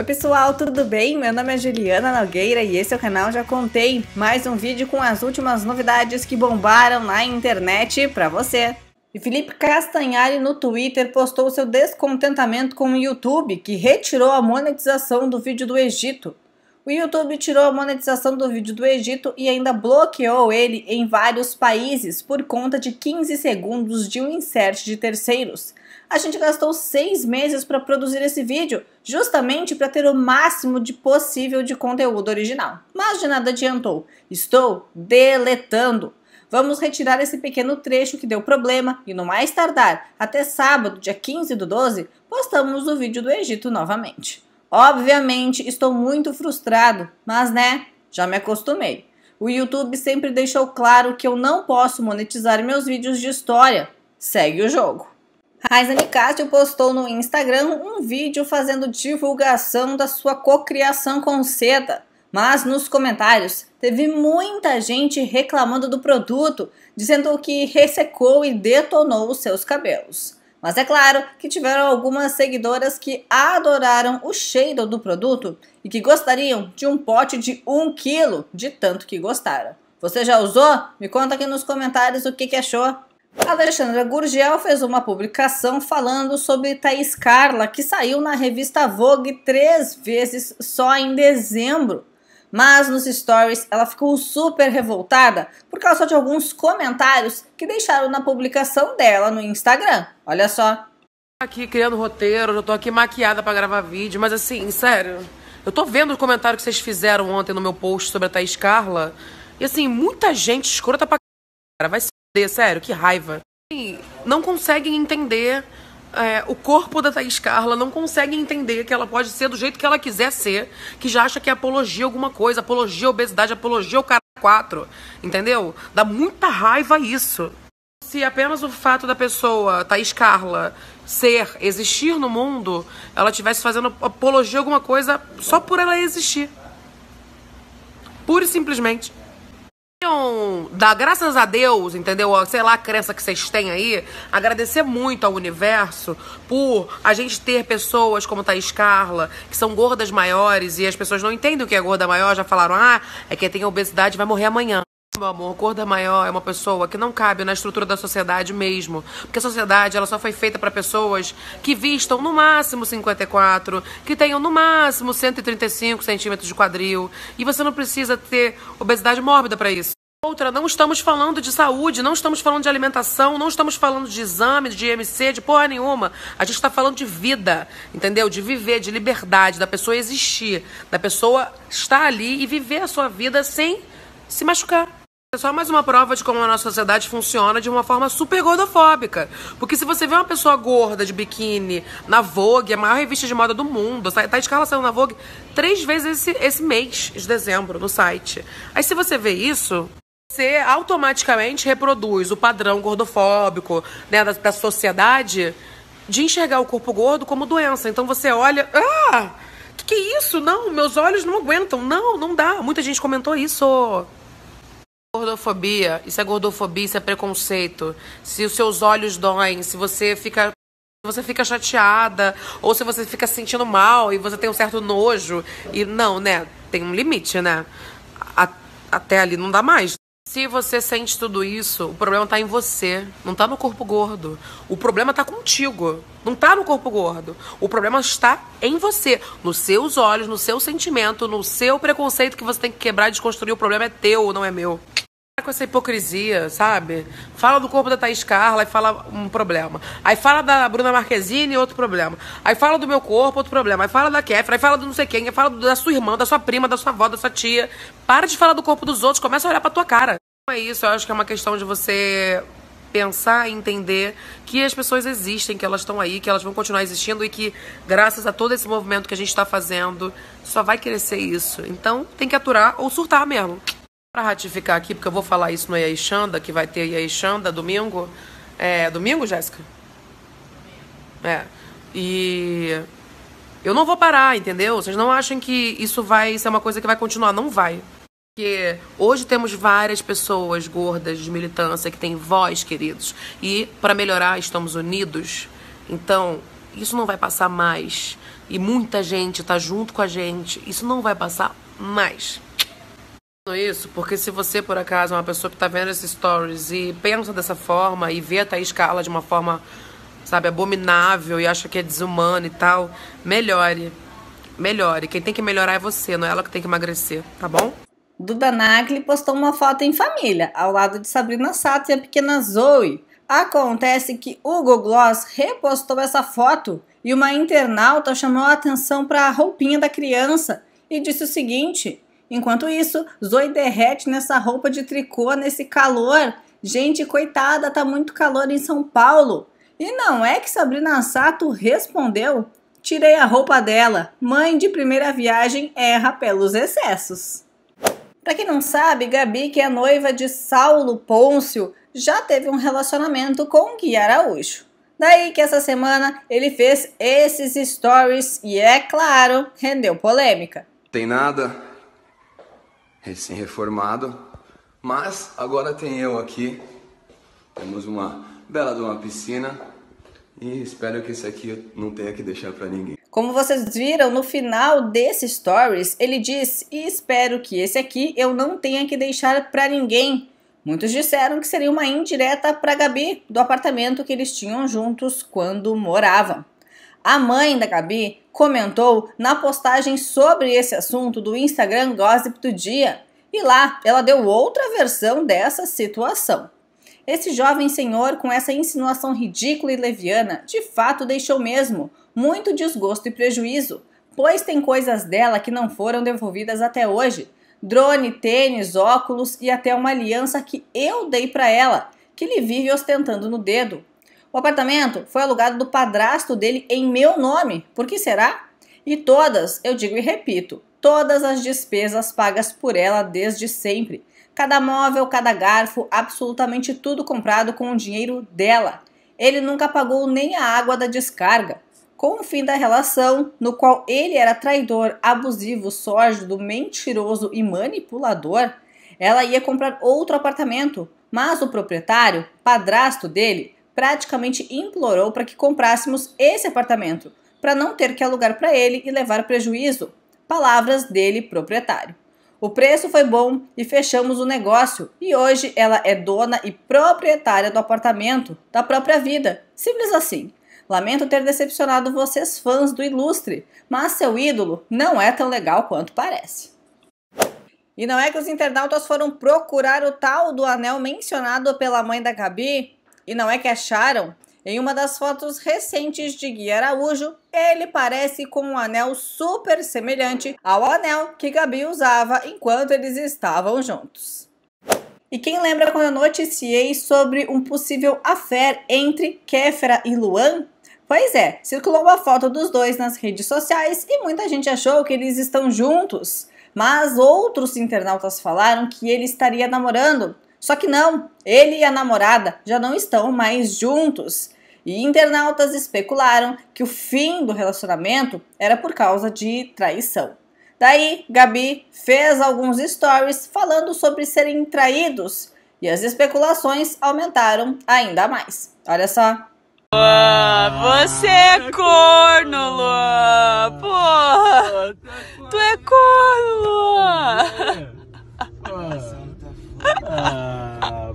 Oi pessoal, tudo bem? Meu nome é Juliana Nogueira e esse é o canal Já Contei, mais um vídeo com as últimas novidades que bombaram na internet pra você. E Felipe Castanhari no Twitter postou seu descontentamento com o YouTube, que retirou a monetização do vídeo do Egito. O YouTube tirou a monetização do vídeo do Egito e ainda bloqueou ele em vários países por conta de 15 segundos de um insert de terceiros. A gente gastou seis meses para produzir esse vídeo, justamente para ter o máximo de possível de conteúdo original. Mas de nada adiantou. Estou deletando. Vamos retirar esse pequeno trecho que deu problema e no mais tardar, até sábado, dia 15 do 12, postamos o vídeo do Egito novamente. Obviamente, estou muito frustrado, mas né, já me acostumei. O YouTube sempre deixou claro que eu não posso monetizar meus vídeos de história. Segue o jogo. Raiza Nicásio postou no Instagram um vídeo fazendo divulgação da sua cocriação com seda, mas nos comentários teve muita gente reclamando do produto, dizendo que ressecou e detonou os seus cabelos. Mas é claro que tiveram algumas seguidoras que adoraram o cheiro do produto e que gostariam de um pote de 1 kg de tanto que gostaram. Você já usou? Me conta aqui nos comentários o que, que achou. Alexandra Gurgel fez uma publicação falando sobre Thaís Carla, que saiu na revista Vogue três vezes só em dezembro. Mas nos stories ela ficou super revoltada por causa de alguns comentários que deixaram na publicação dela no Instagram. Olha só. Aqui criando roteiro, eu tô aqui maquiada para gravar vídeo, mas assim, sério, eu tô vendo o comentário que vocês fizeram ontem no meu post sobre a Thaís Carla. E assim, muita gente escrota pra cara. Vai se fuder, sério, que raiva. E não conseguem entender é, o corpo da Thaís Carla não consegue entender que ela pode ser do jeito que ela quiser ser, que já acha que é apologia alguma coisa, apologia à obesidade, apologia ao cara 4, entendeu? Dá muita raiva isso. Se apenas o fato da pessoa, Thaís Carla, ser, existir no mundo, ela estivesse fazendo apologia a alguma coisa só por ela existir. Pura e simplesmente dar graças a Deus, entendeu? Sei lá a crença que vocês têm aí, agradecer muito ao universo por a gente ter pessoas como Thaís Carla, que são gordas maiores e as pessoas não entendem o que é gorda maior, já falaram, ah, é que tem obesidade vai morrer amanhã. Meu amor, gorda maior é uma pessoa que não cabe na estrutura da sociedade mesmo. Porque a sociedade ela só foi feita para pessoas que vistam no máximo 54, que tenham no máximo 135 centímetros de quadril. E você não precisa ter obesidade mórbida para isso. Outra, não estamos falando de saúde, não estamos falando de alimentação, não estamos falando de exame, de IMC, de porra nenhuma. A gente está falando de vida, entendeu? De viver, de liberdade, da pessoa existir, da pessoa estar ali e viver a sua vida sem se machucar. É só mais uma prova de como a nossa sociedade funciona de uma forma super gordofóbica. Porque se você vê uma pessoa gorda de biquíni na Vogue, a maior revista de moda do mundo, tá escala saindo na Vogue três vezes esse, esse mês de dezembro no site. Aí se você vê isso, você automaticamente reproduz o padrão gordofóbico né, da, da sociedade de enxergar o corpo gordo como doença. Então você olha, ah, que que é isso? Não, meus olhos não aguentam. Não, não dá. Muita gente comentou isso. Gordofobia, isso é gordofobia, isso é preconceito. Se os seus olhos doem, se você fica você fica chateada ou se você fica se sentindo mal e você tem um certo nojo e não, né? Tem um limite, né? A, até ali não dá mais. Se você sente tudo isso, o problema está em você, não está no corpo gordo. O problema está contigo, não está no corpo gordo. O problema está em você, nos seus olhos, no seu sentimento, no seu preconceito que você tem que quebrar e desconstruir. O problema é teu, não é meu com essa hipocrisia, sabe? Fala do corpo da Thaís Carla e fala um problema. Aí fala da Bruna Marquezine, outro problema. Aí fala do meu corpo, outro problema. Aí fala da Kéfera, aí fala do não sei quem, aí fala da sua irmã, da sua prima, da sua avó, da sua tia. Para de falar do corpo dos outros, começa a olhar pra tua cara. Não é isso, eu acho que é uma questão de você pensar e entender que as pessoas existem, que elas estão aí, que elas vão continuar existindo e que, graças a todo esse movimento que a gente está fazendo, só vai crescer isso. Então, tem que aturar ou surtar mesmo. Para ratificar aqui, porque eu vou falar isso no Yaixanda, que vai ter Yaixanda domingo. É domingo, Jéssica? É. E eu não vou parar, entendeu? Vocês não acham que isso vai ser uma coisa que vai continuar? Não vai. Porque hoje temos várias pessoas gordas de militância que têm voz, queridos. E para melhorar, estamos unidos. Então, isso não vai passar mais e muita gente tá junto com a gente, isso não vai passar mais. Isso, porque se você, por acaso, é uma pessoa que tá vendo esses stories e pensa dessa forma e vê a Thaís Carla de uma forma, sabe, abominável e acha que é desumana e tal, melhore. Melhore. Quem tem que melhorar é você, não é ela que tem que emagrecer, tá bom? Duda Nagli postou uma foto em família, ao lado de Sabrina Sato e a pequena Zoe. Acontece que Hugo Gloss repostou essa foto e uma internauta chamou a atenção para a roupinha da criança e disse o seguinte: Enquanto isso, Zoe derrete nessa roupa de tricô nesse calor. Gente, coitada, tá muito calor em São Paulo. E não é que Sabrina Sato respondeu? Tirei a roupa dela. Mãe de primeira viagem erra pelos excessos. Para quem não sabe, Gabi, que é noiva de Saulo Pôncio, já teve um relacionamento com Gui Araújo. Daí que essa semana ele fez esses stories e, é claro, rendeu polêmica. Tem nada, recém-reformado, mas agora tem eu aqui. Temos uma bela de uma piscina e espero que esse aqui não tenha que deixar para ninguém. Como vocês viram no final desse stories, ele diz: "E espero que esse aqui eu não tenha que deixar para ninguém". Muitos disseram que seria uma indireta para Gabi do apartamento que eles tinham juntos quando moravam. A mãe da Gabi comentou na postagem sobre esse assunto do Instagram Gossip do Dia, e lá ela deu outra versão dessa situação. Esse jovem senhor, com essa insinuação ridícula e leviana, de fato deixou mesmo muito desgosto e prejuízo, pois tem coisas dela que não foram devolvidas até hoje. Drone, tênis, óculos e até uma aliança que eu dei para ela, que ele vive ostentando no dedo. O apartamento foi alugado do padrasto dele em meu nome. Por que será? E todas, eu digo e repito, todas as despesas pagas por ela desde sempre, Cada móvel, cada garfo, absolutamente tudo comprado com o dinheiro dela. Ele nunca pagou nem a água da descarga. Com o fim da relação, no qual ele era traidor, abusivo, sórdido, mentiroso e manipulador, ela ia comprar outro apartamento, mas o proprietário, padrasto dele, praticamente implorou para que comprássemos esse apartamento, para não ter que alugar para ele e levar prejuízo. Palavras dele, proprietário. O preço foi bom e fechamos o negócio, e hoje ela é dona e proprietária do apartamento, da própria vida. Simples assim. Lamento ter decepcionado vocês fãs do Ilustre, mas seu ídolo não é tão legal quanto parece. E não é que os internautas foram procurar o tal do anel mencionado pela mãe da Gabi? E não é que acharam? Em uma das fotos recentes de Gui Araújo, ele parece com um anel super semelhante ao anel que Gabi usava enquanto eles estavam juntos. E quem lembra quando eu noticiei sobre um possível affair entre Kéfera e Luan? Pois é, circulou uma foto dos dois nas redes sociais e muita gente achou que eles estão juntos. Mas outros internautas falaram que ele estaria namorando. Só que não, ele e a namorada já não estão mais juntos. E internautas especularam que o fim do relacionamento era por causa de traição. Daí, Gabi fez alguns stories falando sobre serem traídos e as especulações aumentaram ainda mais. Olha só. Você é corno, Luan! Porra! Tu é corno, Luan! Ah,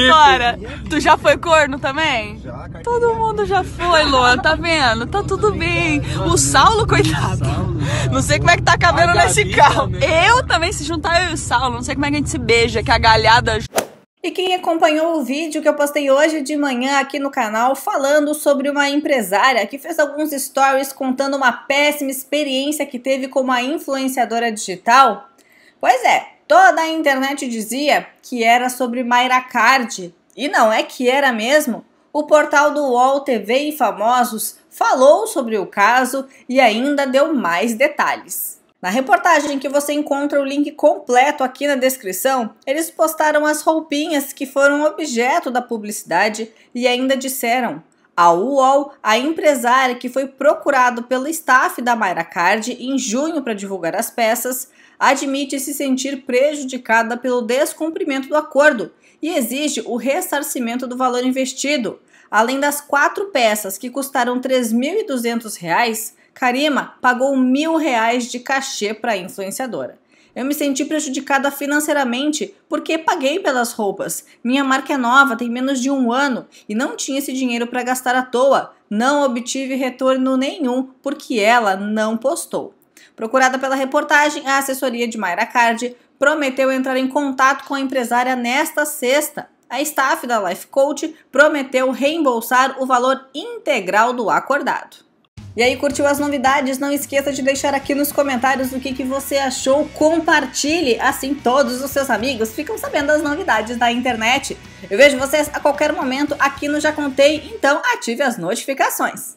Aí, motora, tu já foi corno também? Já, Todo mundo já foi, Luan, tá vendo? Tá tudo bem. O Saulo, coitado. Não sei como é que tá cabendo nesse carro. Eu também, se juntar eu e o Saulo, não sei como é que a gente se beija, que a galhada. E quem acompanhou o vídeo que eu postei hoje de manhã aqui no canal falando sobre uma empresária que fez alguns stories contando uma péssima experiência que teve com uma influenciadora digital? Pois é, Toda a internet dizia que era sobre Mayra Card, e não é que era mesmo. O portal do UOL TV e Famosos falou sobre o caso e ainda deu mais detalhes. Na reportagem que você encontra o link completo aqui na descrição, eles postaram as roupinhas que foram objeto da publicidade e ainda disseram: a UOL, a empresária que foi procurado pelo staff da Mayra Card em junho para divulgar as peças, admite se sentir prejudicada pelo descumprimento do acordo e exige o ressarcimento do valor investido. Além das quatro peças que custaram R$ 3.200, Karima pagou mil reais de cachê para a influenciadora. Eu me senti prejudicada financeiramente porque paguei pelas roupas. Minha marca é nova, tem menos de um ano e não tinha esse dinheiro para gastar à toa. Não obtive retorno nenhum porque ela não postou. Procurada pela reportagem, a assessoria de Mayra Card prometeu entrar em contato com a empresária nesta sexta. A staff da Life Coach prometeu reembolsar o valor integral do acordado. E aí, curtiu as novidades? Não esqueça de deixar aqui nos comentários o que, que você achou. Compartilhe, assim todos os seus amigos ficam sabendo das novidades da internet. Eu vejo vocês a qualquer momento aqui no Já Contei, então ative as notificações.